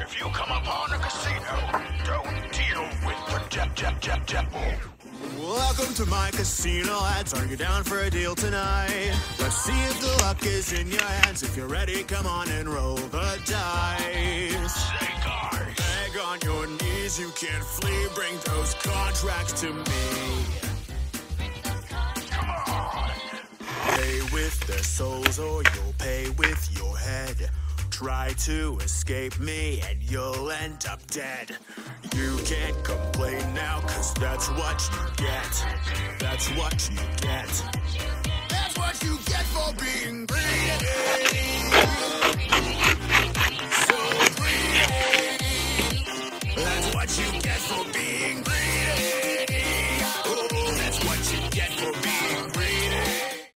If you come upon a casino, don't deal with the jep, jep, jep, jep. Welcome to my casino ads. Are you down for a deal tonight? Let's see if the luck is in your hands. If you're ready, come on and roll the dice. Say, guys. Beg on your knees, you can't flee. Bring those contracts to me. Come on. Pay with their souls or you'll pay with. Try to escape me and you'll end up dead. You can't complain now, cause that's what you get. That's what you get. That's what you get for being greedy. So greedy. That's what you get for being greedy.